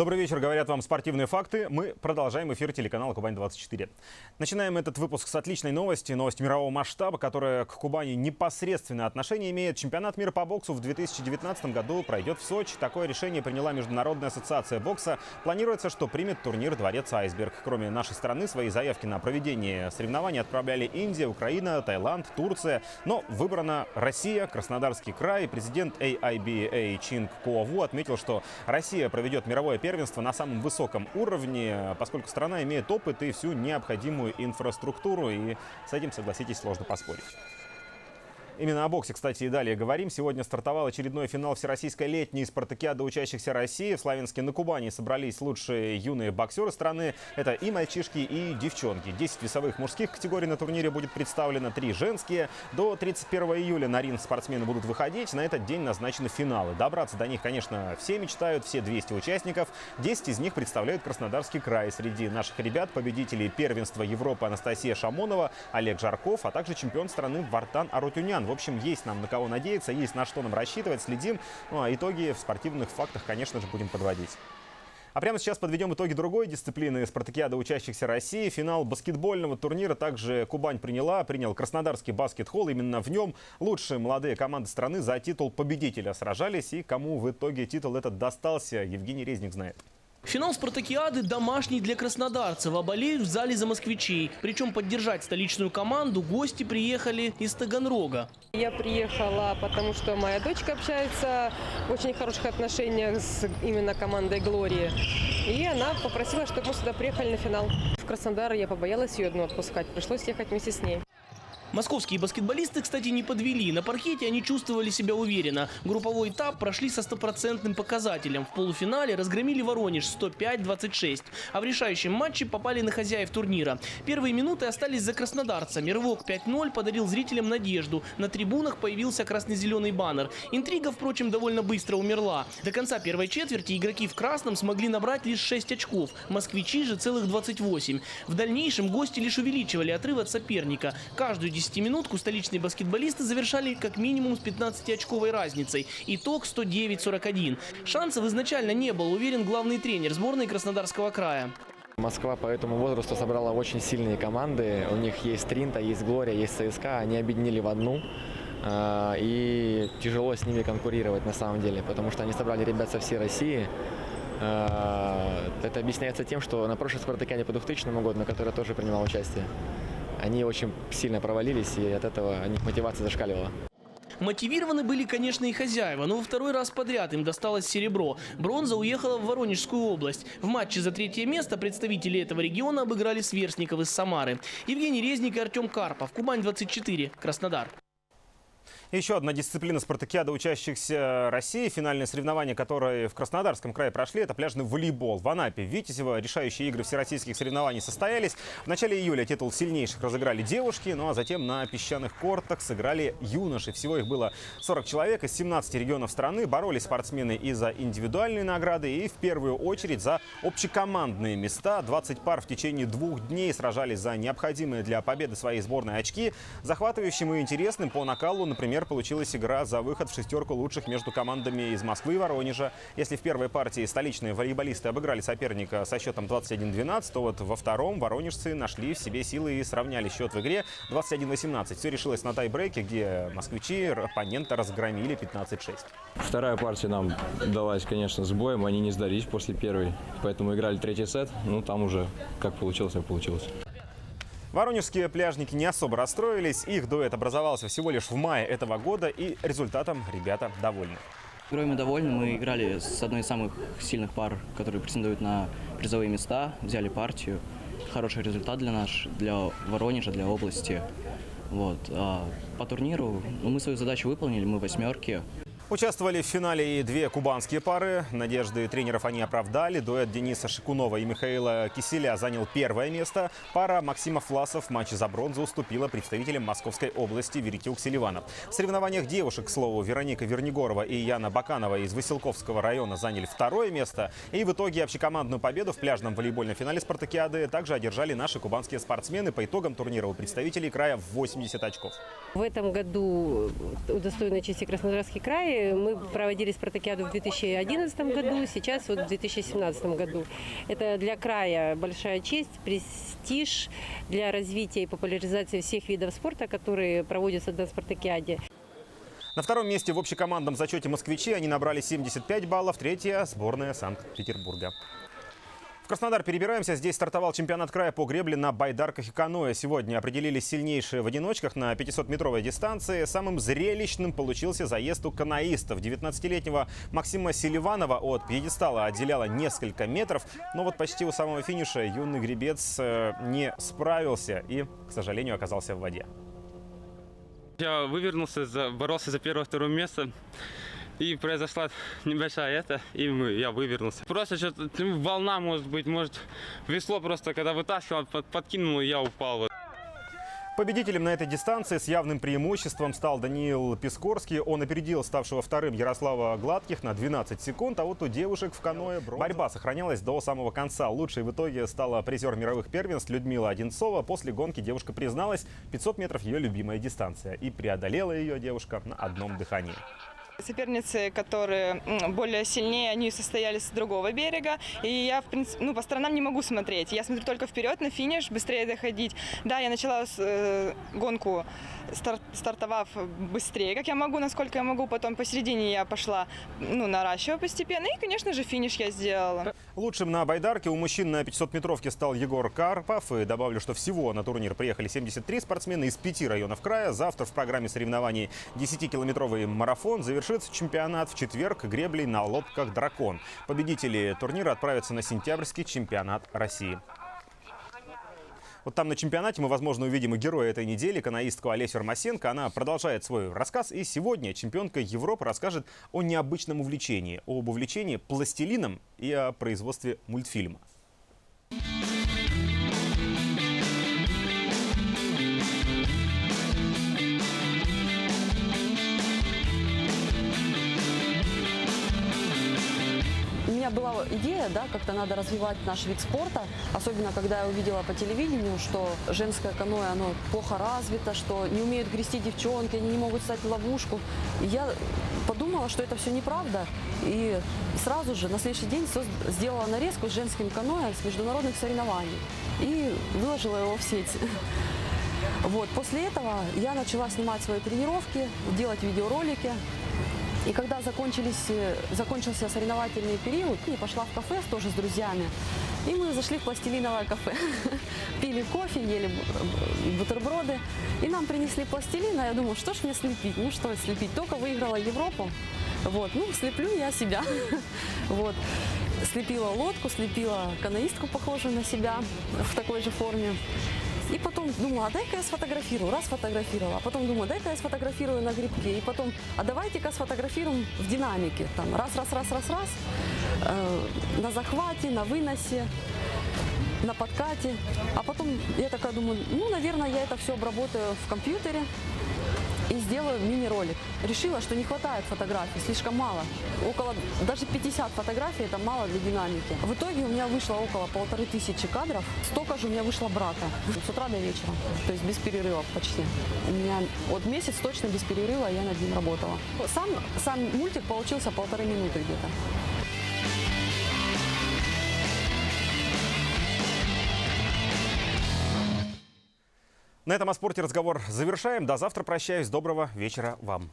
Добрый вечер, говорят вам спортивные факты. Мы продолжаем эфир телеканала «Кубань-24». Начинаем этот выпуск с отличной новости. Новость мирового масштаба, которая к Кубани непосредственное отношение имеет. Чемпионат мира по боксу в 2019 году пройдет в Сочи. Такое решение приняла Международная ассоциация бокса. Планируется, что примет турнир «Дворец Айсберг». Кроме нашей страны, свои заявки на проведение соревнований отправляли Индия, Украина, Таиланд, Турция. Но выбрана Россия, Краснодарский край. Президент AIBA Чинг Куаву отметил, что Россия проведет мировое первенство на самом высоком уровне, поскольку страна имеет опыт и всю необходимую инфраструктуру. И с этим, согласитесь, сложно поспорить. Именно о боксе, кстати, и далее говорим. Сегодня стартовал очередной финал Всероссийской летней спартакиады учащихся России. В Славянске на Кубани собрались лучшие юные боксеры страны. Это и мальчишки, и девчонки. 10 весовых мужских категорий на турнире будет представлено, 3 женские. До 31 июля на ринг спортсмены будут выходить. На этот день назначены финалы. Добраться до них, конечно, все мечтают, все 200 участников. 10 из них представляют Краснодарский край. Среди наших ребят победители первенства Европы Анастасия Шамонова, Олег Жарков, а также чемпион страны Вартан Арутюнян. В общем, есть нам на кого надеяться, есть на что нам рассчитывать, следим. Ну а итоги в спортивных фактах, конечно же, будем подводить. А прямо сейчас подведем итоги другой дисциплины спартакиады учащихся России. Финал баскетбольного турнира также Кубань приняла. Принял Краснодарский баскетхолл. Именно в нем лучшие молодые команды страны за титул победителя сражались. И кому в итоге титул этот достался, Евгений Резник знает. Финал спартакиады домашний для краснодарцев, а болеют в зале за москвичей. Причем поддержать столичную команду гости приехали из Таганрога. Я приехала, потому что моя дочка общается в очень хороших отношениях с именно командой «Глории». И она попросила, чтобы мы сюда приехали на финал. В Краснодар я побоялась ее одну отпускать, пришлось ехать вместе с ней. Московские баскетболисты, кстати, не подвели. На паркете они чувствовали себя уверенно. Групповой этап прошли со стопроцентным показателем. В полуфинале разгромили Воронеж 105-26. А в решающем матче попали на хозяев турнира. Первые минуты остались за краснодарцами. Рывок 5-0 подарил зрителям надежду. На трибунах появился красно-зеленый баннер. Интрига, впрочем, довольно быстро умерла. До конца первой четверти игроки в красном смогли набрать лишь 6 очков. Москвичи же целых 28. В дальнейшем гости лишь увеличивали отрыв от соперника. Каждую 10-минутку столичные баскетболисты завершали как минимум с 15-очковой разницей. Итог 109-41. Шансов изначально не был, уверен главный тренер сборной Краснодарского края. Москва по этому возрасту собрала очень сильные команды. У них есть Тринта, есть Глория, есть ЦСКА. Они объединили в одну. А, и тяжело с ними конкурировать на самом деле, потому что они собрали ребят со всей России. А, это объясняется тем, что на прошлой спартакиаде по 2000 году, на которой тоже принимал участие, они очень сильно провалились, и от этого у них мотивация зашкаливала. Мотивированы были, конечно, и хозяева, но во второй раз подряд им досталось серебро. Бронза уехала в Воронежскую область. В матче за третье место представители этого региона обыграли сверстников из Самары. Евгений Резник и Артем Карпов. Кубань-24. Краснодар. Еще одна дисциплина спартакиада учащихся России. Финальные соревнования, которые в Краснодарском крае прошли, это пляжный волейбол. В Анапе, Витязево решающие игры всероссийских соревнований состоялись. В начале июля титул сильнейших разыграли девушки, ну а затем на песчаных кортах сыграли юноши. Всего их было 40 человек из 17 регионов страны. Боролись спортсмены и за индивидуальные награды, и в первую очередь за общекомандные места. 20 пар в течение двух дней сражались за необходимые для победы своей сборной очки. Захватывающим и интересным по накалу, например, например, получилась игра за выход в шестерку лучших между командами из Москвы и Воронежа. Если в первой партии столичные волейболисты обыграли соперника со счетом 21-12, то вот во втором воронежцы нашли в себе силы и сравняли счет в игре 21-18. Все решилось на тайбрейке, где москвичи оппонента разгромили 15-6. Вторая партия нам далась, конечно, с боем. Они не сдались после первой, поэтому играли третий сет. Ну, там уже как получилось, как получилось. Воронежские пляжники не особо расстроились. Их дуэт образовался всего лишь в мае этого года, и результатом ребята довольны. Игрой мы довольны. Мы играли с одной из самых сильных пар, которые претендуют на призовые места. Взяли партию. Хороший результат для нас, для Воронежа, для области. Вот. А по турниру ну, мы свою задачу выполнили, мы восьмерки. Участвовали в финале и две кубанские пары. Надежды тренеров они оправдали. Дуэт Дениса Шикунова и Михаила Киселя занял первое место. Пара Максима Фласов в матче за бронзу уступила представителям Московской области Веритюк Селивана. В соревнованиях девушек, к слову, Вероника Вернигорова и Яна Баканова из Василковского района заняли второе место. И в итоге общекомандную победу в пляжном волейбольном финале спартакиады также одержали наши кубанские спортсмены. По итогам турнира у представителей края 80 очков. В этом году удостоенный чести Краснодарский край Мы проводили спартакиаду в 2011 году, сейчас вот в 2017 году. Это для края большая честь, престиж для развития и популяризации всех видов спорта, которые проводятся на спартакиаде. На втором месте в общекомандном зачете москвичи они набрали 75 баллов. Третья – сборная Санкт-Петербурга. Краснодар перебираемся. Здесь стартовал чемпионат края по гребле на байдарках и каноэ. Сегодня определились сильнейшие в одиночках на 500-метровой дистанции. Самым зрелищным получился заезд у каноистов. 19-летнего Максима Селиванова от пьедестала отделяло несколько метров. Но вот почти у самого финиша юный гребец э, не справился и, к сожалению, оказался в воде. Я вывернулся, боролся за первое-второе место. И произошла небольшая это, и мы, я вывернулся. Просто что-то ну, волна, может быть, может, весло просто, когда вытаскивал, под, подкинул, и я упал. Вот. Победителем на этой дистанции с явным преимуществом стал Даниил Пискорский. Он опередил ставшего вторым Ярослава Гладких на 12 секунд, а вот у девушек в каноэ бронза. Борьба сохранялась до самого конца. Лучшей в итоге стала призер мировых первенств Людмила Одинцова. После гонки девушка призналась, 500 метров ее любимая дистанция. И преодолела ее девушка на одном дыхании. Соперницы, которые более сильнее, они состояли с другого берега. И я, в принципе, ну, по сторонам не могу смотреть. Я смотрю только вперед, на финиш, быстрее доходить. Да, я начала с, э, гонку, старт, стартовав быстрее, как я могу, насколько я могу. Потом посередине я пошла, ну, наращивая постепенно. И, конечно же, финиш я сделала. Лучшим на байдарке у мужчин на 500-метровке стал Егор Карпов. И добавлю, что всего на турнир приехали 73 спортсмена из пяти районов края. Завтра в программе соревнований 10-километровый марафон завершится чемпионат в четверг греблей на лодках «Дракон». Победители турнира отправятся на сентябрьский чемпионат России. Вот там на чемпионате мы, возможно, увидим и героя этой недели, канаистку Олесю Армасенко. Она продолжает свой рассказ. И сегодня чемпионка Европы расскажет о необычном увлечении. Об увлечении пластилином и о производстве мультфильма. Была идея, да, как-то надо развивать наш вид спорта, особенно когда я увидела по телевидению, что женское каноэ, оно плохо развито, что не умеют грести девчонки, они не могут стать в ловушку. И я подумала, что это все неправда, и сразу же на следующий день сделала нарезку с женским каноэ с международных соревнований и выложила его в сеть. Вот. После этого я начала снимать свои тренировки, делать видеоролики. И когда закончились, э, закончился соревновательный период, я пошла в кафе тоже с друзьями. И мы зашли в пластилиновое кафе. Пили кофе, ели бутерброды. И нам принесли пластилин, а я думаю, что ж мне слепить? Ну что слепить? Только выиграла Европу. Вот, ну, слеплю я себя. Вот. Слепила лодку, слепила каноистку, похожую на себя в такой же форме. И потом думала, а дай-ка я сфотографирую. Раз сфотографировала. А потом думаю, дай-ка я сфотографирую на грибке. И потом, а давайте-ка сфотографируем в динамике. Там раз, раз, раз, раз, раз. Э, на захвате, на выносе на подкате. А потом я такая думаю, ну, наверное, я это все обработаю в компьютере и сделаю мини-ролик. Решила, что не хватает фотографий, слишком мало. Около, даже 50 фотографий это мало для динамики. В итоге у меня вышло около полторы тысячи кадров. Столько же у меня вышло брака. С утра до вечера. То есть без перерыва почти. У меня вот месяц точно без перерыва я над ним работала. Сам, сам мультик получился полторы минуты где-то. На этом о спорте разговор завершаем. До завтра прощаюсь. Доброго вечера вам.